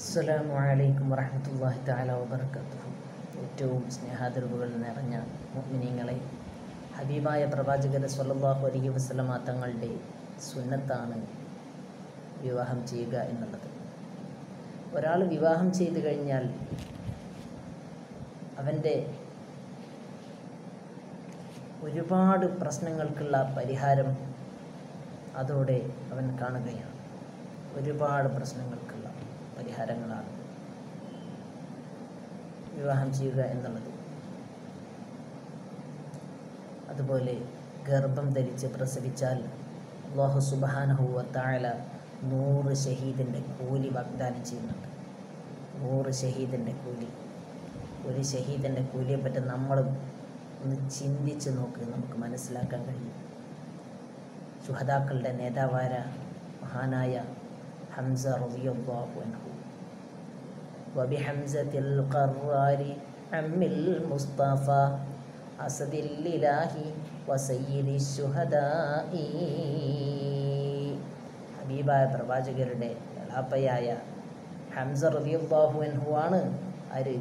അസ്സലാമു അലൈക്കും വറഹമത്തല്ലാഹി താല വബറകാതുഹു. ഏറ്റവും സ്നേഹാദരവുകൾ നിറഞ്ഞ മുഅ്മിനീങ്ങളെ ഹബീബായ പ്രവാചകരെ സ്വല്ലാഹു അലൈഹി വസല്ലമ തങ്ങളുടെ സുന്നത്താണ് വിവാഹം ചെയ്യുക എന്നുള്ളത്. ഒരാൾ വിവാഹം ചെയ്തു കഴിഞ്ഞാൽ അവന്റെ ഒരുപാട് പ്രശ്നങ്ങൾക്കുള്ള പരിഹാരം അതോടെ അവൻ കാണുകയാണ്. ഒരുപാട് പ്രശ്നങ്ങൾക്കുള്ള പരിഹാരങ്ങളാണ്. വിവാഹം ചെയ്യുക എന്നുള്ളത്. അതുപോലെ ഗർഭം ധരിച്ച് പ്രസവിച്ചാൽ അള്ളാഹു സുബാനഹുവ താഴല നൂറ് ഷഹീദിന്റെ കൂലി വാഗ്ദാനം ചെയ്യുന്നുണ്ട്. നൂറ് ഷഹീദിന്റെ കൂലി. ഒരു ഷഹീദിന്റെ കൂലിയെ പറ്റി നമ്മളും ഒന്ന് ചിന്തിച്ച് നോക്ക് നമുക്ക് മനസ്സിലാക്കാൻ കഴിയും. സുഹതാക്കളുടെ നേതാവായ മഹാനായ ഹംസ റളിയല്ലാഹു അൻഹു وبحمزة القرار عم المصطفى أسد الإله وسيد الشهداء ഹബീബായ പ്രവാചകരുടെ എളാപ്പയായ ഹംസ റളിയല്ലാഹു അൻഹു ആണ് ആര്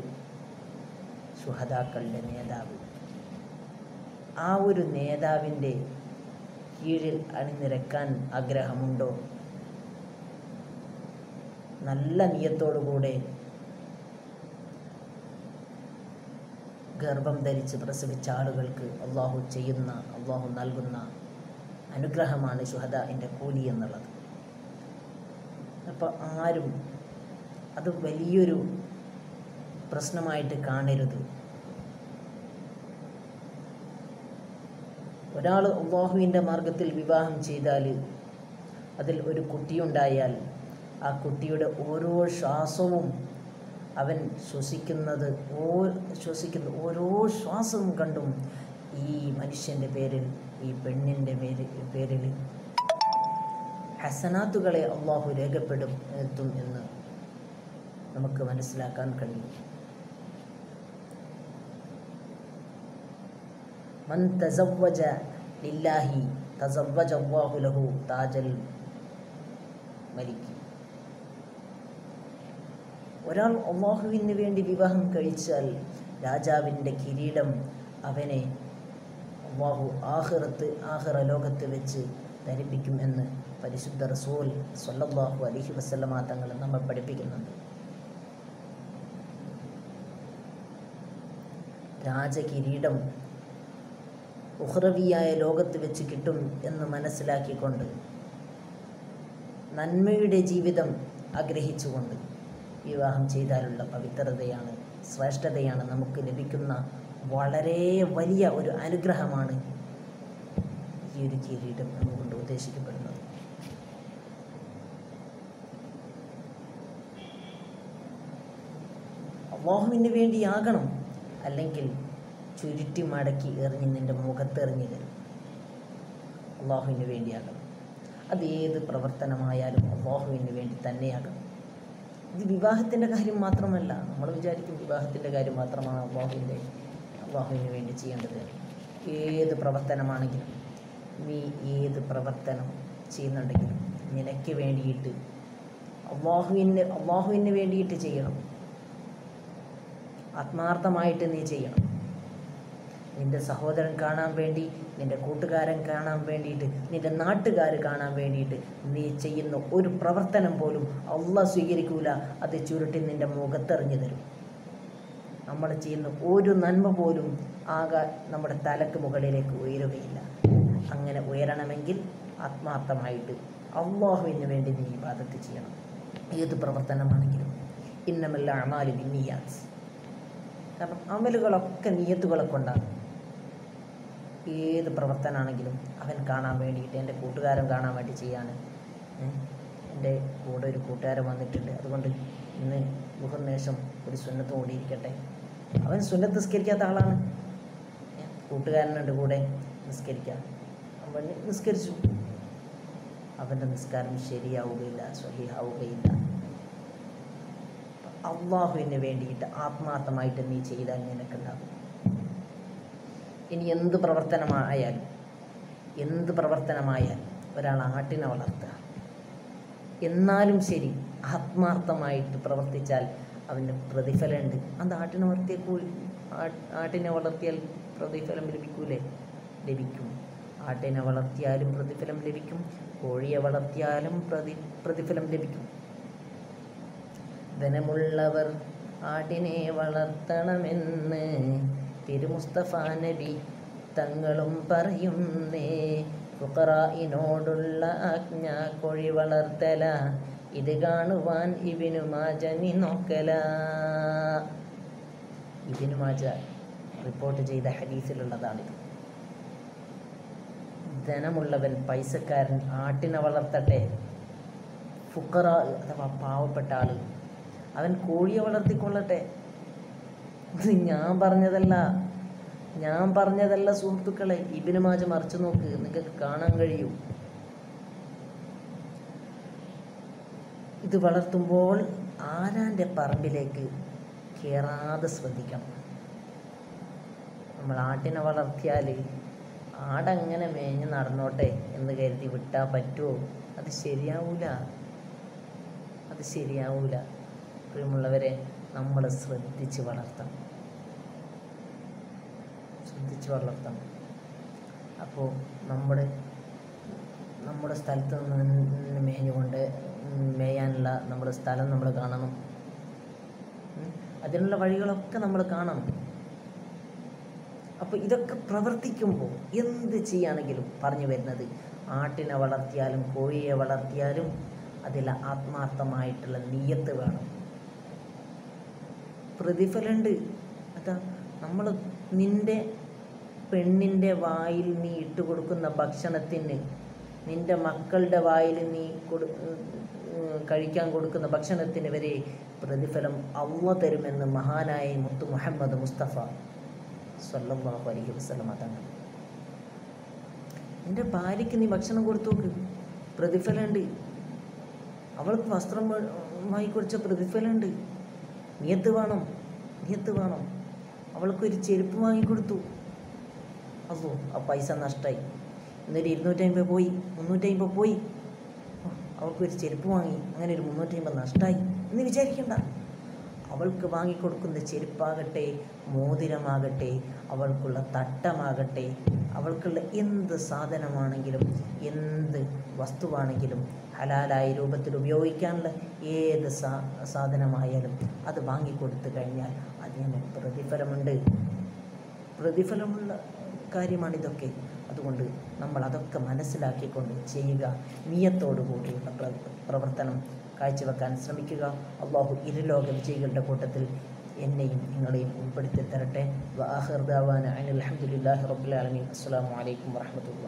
ശുഹദാക്കളുടെ നേതാവ് ആ ഒരു നേതാവിൻ്റെ കീഴിൽ അണിനിരക്കാൻ ആഗ്രഹമുണ്ടോ നല്ല നീയത്തോടുകൂടെ ഗർഭം ധരിച്ച് പ്രസവിച്ച ആളുകൾക്ക് അള്ളാഹു ചെയ്യുന്ന അള്ളാഹു നൽകുന്ന അനുഗ്രഹമാണ് ശുഹദ എന്റെ കൂലി എന്നുള്ളത്. അപ്പോൾ ആരും അത് വലിയൊരു പ്രശ്നമായിട്ട് കാണരുത്. ഒരാൾ അള്ളാഹുവിന്റെ മാർഗത്തിൽ വിവാഹം ചെയ്താൽ അതിൽ ഒരു കുട്ടിയുണ്ടായാൽ ആ കുട്ടിയുടെ ഓരോ ശ്വാസവും അവൻ ശ്വസിക്കുന്നത് ഓ ശ്വസിക്കുന്ന ഓരോ ശ്വാസവും കണ്ടും ഈ മനുഷ്യന്റെ പേരിൽ ഈ പെണ്ണിന്റെ പേര് പേരിൽ ഹസനാത്തുകളെ അള്ളാഹു രേഖപ്പെടും എത്തും എന്ന് നമുക്ക് മനസ്സിലാക്കാൻ കഴിയും. മൻ തസവ്വജ ലില്ലാഹി തസവ്വജ അള്ളാഹു ലഹു താജൽ മലിക്ക് ഒരാൾ അള്ളാഹുവിന് വേണ്ടി വിവാഹം കഴിച്ചാൽ രാജാവിന്റെ കിരീടം അവനെ അള്ളാഹു ആഹ്റത്ത് ആഹ്റ ലോകത്ത് വെച്ച് ധരിപ്പിക്കും എന്ന് പരിശുദ്ധ റസൂൽ സൊല്ലാഹു അലൈഹി വസല്ലമ തങ്ങൾ നമ്മൾ പഠിപ്പിക്കുന്നുണ്ട്. രാജകിരീടം ഉഹ്റവിയായ ലോകത്ത് വെച്ച് കിട്ടും എന്ന് മനസ്സിലാക്കിക്കൊണ്ട് നന്മയുടെ ജീവിതം ആഗ്രഹിച്ചുകൊണ്ട് വിവാഹം ചെയ്താലുള്ള പവിത്രതയാണ് ശ്രേഷ്ഠതയാണ് നമുക്ക് ലഭിക്കുന്ന വളരെ വലിയ ഒരു അനുഗ്രഹമാണ് ഈ ഒരു കിരീടം എന്നുകൊണ്ട് ഉദ്ദേശിക്കപ്പെടുന്നത്. അള്ളാഹുവിന് വേണ്ടിയാകണം അല്ലെങ്കിൽ ചുരുട്ടി മടക്കി എറിഞ്ഞ് നിന്റെ മുഖത്തെറിഞ്ഞ് തരും അള്ളാഹുവിന് വേണ്ടിയാകണം. അത് ഏത് പ്രവർത്തനമായാലും അള്ളാഹുവിന് വേണ്ടി തന്നെയാകണം. ഇത് വിവാഹത്തിന്റെ കാര്യം മാത്രമല്ല നമ്മൾ വിചാരിക്കും വിവാഹത്തിന്റെ കാര്യം മാത്രമാണ് അള്ളാഹുവിന്റെ അള്ളാഹുവിന് വേണ്ടി ചെയ്യേണ്ടത്. ഏത് പ്രവർത്തനമാണെങ്കിലും നീ ഏത് പ്രവർത്തനം ചെയ്യുന്നുണ്ടെങ്കിലും നിനക്ക് വേണ്ടിയിട്ട് അള്ളാഹുവിന് അള്ളാഹുവിന് വേണ്ടിയിട്ട് ചെയ്യണം. ആത്മാർത്ഥമായിട്ട് നീ ചെയ്യണം. നിന്റെ സഹോദരൻ കാണാൻ വേണ്ടി നിന്റെ കൂട്ടുകാരൻ കാണാൻ വേണ്ടിയിട്ട് നിന്റെ നാട്ടുകാർ കാണാൻ വേണ്ടിയിട്ട് നീ ചെയ്യുന്ന ഒരു പ്രവർത്തനം പോലും അള്ളാഹ് സ്വീകരിക്കൂല. അത് ചുരുട്ടി നിന്റെ മുഖത്തെറിഞ്ഞു തരും. നമ്മൾ ചെയ്യുന്ന ഒരു നന്മ പോലും ആകെ നമ്മുടെ തലക്ക് മുകളിലേക്ക് ഉയരുകയില്ല. അങ്ങനെ ഉയരണമെങ്കിൽ ആത്മാർത്ഥമായിട്ട് അള്ളാഹുവിന് വേണ്ടി നീ ഇബാദത്ത് ചെയ്യണം. ഏത് പ്രവർത്തനമാണെങ്കിലും. ഇന്നമല്ല അമാലി ബിന്നിയാസ് കാരണം അമലുകളൊക്കെ നീയത്തുകളെ കൊണ്ടാണ്. ഏത് പ്രവർത്തനമാണെങ്കിലും അവൻ കാണാൻ വേണ്ടിയിട്ട് എന്റെ കൂട്ടുകാരൻ കാണാൻ വേണ്ടി ചെയ്യാണ്. എന്റെ കൂടെ ഒരു കൂട്ടുകാരൻ വന്നിട്ടുണ്ട്. അതുകൊണ്ട് ഇന്ന് ഗുഹനേശം ഒരു സുന്നത്ത് ഓടിയിരിക്കട്ടെ അവൻ സുന്നത്ത് നിസ്കരിക്കാത്ത ആളാണ്. കൂട്ടുകാരനുണ്ട് കൂടെ നിസ്കരിക്കാം. അവൻ നിസ്കരിച്ചു. അവന്റെ നിസ്കാരം ശരിയാവുകയില്ല സ്വഹിയാവുകയില്ല അള്ളാഹുവിന് വേണ്ടിയിട്ട് ആത്മാർത്ഥമായിട്ട് നീ ചെയ്താൽ നിനക്കുണ്ടാകും. ഇനി എന്ത് പ്രവർത്തനമായാലും എന്ത് പ്രവർത്തനമായാലും ഒരാൾ ആട്ടിനെ വളർത്തുക. എന്നാലും ശരി ആത്മാർത്ഥമായിട്ട് പ്രവർത്തിച്ചാൽ അവന് പ്രതിഫലമുണ്ട്. അത് ആട്ടിനെ വളർത്തിയ ആട്ടിനെ വളർത്തിയാൽ പ്രതിഫലം ലഭിക്കൂലേ? ലഭിക്കും. ആട്ടിനെ വളർത്തിയാലും പ്രതിഫലം ലഭിക്കും. കോഴിയെ വളർത്തിയാലും പ്രതി പ്രതിഫലം ലഭിക്കും. ധനമുള്ളവർ ആടിനെ വളർത്തണമെന്ന് തിരുമുസ്തഫ നബി തങ്ങളും പറയുന്നേ ഫുഖറായിനോടുള്ള ആജ്ഞ കൊഴി വളർത്തല ഇത് കാണുവാൻ ഇബിനു മാജനി നോക്കല. ഇബിനു മാജ റിപ്പോർട്ട് ചെയ്ത ഹദീസിലുള്ളതാണിത് ധനമുള്ളവൻ പൈസക്കാരൻ ആട്ടിനെ വളർത്തട്ടെ. ഫുക്കറ അഥവാ പാവപ്പെട്ട ആൾ. അവൻ കോഴിയെ വളർത്തിക്കൊള്ളട്ടെ. ഞാൻ പറഞ്ഞതല്ല. ഞാൻ പറഞ്ഞതല്ല സുഹൃത്തുക്കളെ. ഇബിന് മാജ മറിച്ചു നോക്ക്. നിങ്ങൾക്ക് കാണാൻ കഴിയൂ. ഇത് വളർത്തുമ്പോൾ ആരാന്റെ പറമ്പിലേക്ക് കയറാതെ ശ്രദ്ധിക്കണം. നമ്മൾ ആട്ടിനെ വളർത്തിയാൽ ആടങ്ങനെ മേഞ്ഞ് നടന്നോട്ടെ എന്ന് കരുതി വിട്ടാൽ പറ്റുമോ അത് ശരിയാവൂല. അത് ശരിയാവൂല. പ്രിയമുള്ളവരെ നമ്മൾ ശ്രദ്ധിച്ച് വളർത്തണം. ശ്രദ്ധിച്ച് വളർത്തണം. അപ്പോൾ നമ്മുടെ നമ്മുടെ സ്ഥലത്ത് നിന്ന് മേഞ്ഞുകൊണ്ട് മേയാനുള്ള നമ്മുടെ സ്ഥലം നമ്മൾ കാണണം. അതിനുള്ള വഴികളൊക്കെ നമ്മൾ കാണണം. അപ്പോൾ ഇതൊക്കെ പ്രവർത്തിക്കുമ്പോൾ എന്ത് ചെയ്യുകയാണെങ്കിലും പറഞ്ഞു വരുന്നത് ആട്ടിനെ വളർത്തിയാലും കോഴിയെ വളർത്തിയാലും അതിൽ ആത്മാർത്ഥമായിട്ടുള്ള നീയത്ത് വേണം. പ്രതിഫലമുണ്ട് അതാ നമ്മൾ നിന്റെ പെണ്ണിന്റെ വായിൽ നീ ഇട്ട് കൊടുക്കുന്ന ഭക്ഷണത്തിന് നിന്റെ മക്കളുടെ വായിൽ നീ കൊടു കഴിക്കാൻ കൊടുക്കുന്ന ഭക്ഷണത്തിന് വരെ പ്രതിഫലം അവ തരുമെന്ന് മഹാനായ മുത്തു മുഹമ്മദ് മുസ്തഫ സല്ലല്ലാഹു അലഹി വസ്ലം അതാണ് നിന്റെ ഭാര്യയ്ക്ക് നീ ഭക്ഷണം കൊടുത്തു നോക്ക്. പ്രതിഫലമുണ്ട് അവൾക്ക് വസ്ത്രം വാങ്ങിക്കുറിച്ച പ്രതിഫലമുണ്ട് നിയത്ത് വേണം നിയത്ത് വേണം. അവൾക്കൊരു ചെരുപ്പ് വാങ്ങിക്കൊടുത്തു. അതോ ആ പൈസ നഷ്ടമായി എന്നൊരു ഇരുന്നൂറ്റമ്പത് പോയി മുന്നൂറ്റമ്പത് പോയി. അവൾക്കൊരു ചെരുപ്പ് വാങ്ങി അങ്ങനെ ഒരു മുന്നൂറ്റമ്പത് നഷ്ടമായി എന്ന് വിചാരിക്കണ്ട. അവൾക്ക് വാങ്ങിക്കൊടുക്കുന്ന ചെരുപ്പാകട്ടെ മോതിരമാകട്ടെ അവൾക്കുള്ള തട്ടമാകട്ടെ അവൾക്കുള്ള എന്ത് സാധനമാണെങ്കിലും എന്ത് വസ്തുവാണെങ്കിലും ഹലാലായ രൂപത്തിൽ ഉപയോഗിക്കാനുള്ള ഏത് സാ സാധനമായാലും അത് വാങ്ങിക്കൊടുത്തു കഴിഞ്ഞാൽ അതിന് പ്രതിഫലമുണ്ട്. പ്രതിഫലമുള്ള കാര്യമാണിതൊക്കെ. അതുകൊണ്ട് നമ്മൾ അതൊക്കെ മനസ്സിലാക്കിക്കൊണ്ട് ചെയ്യുക. നിയത്തോടു കൂടിയുള്ള പ്ര- പ്രവർത്തനം കാഴ്ചവെക്കാൻ ശ്രമിക്കുക. അള്ളാഹു ഇരുലോക വിജയികളുടെ കൂട്ടത്തിൽ എന്നെയും നിങ്ങളെയും ഉൾപ്പെടുത്തി തരട്ടെ വാഹർദാവാന അനിൽ അലഹമുല്ലാഹി റബുലാലമീൻ അസ്സാം വലൈക്കും വാഹമത്തുള്ള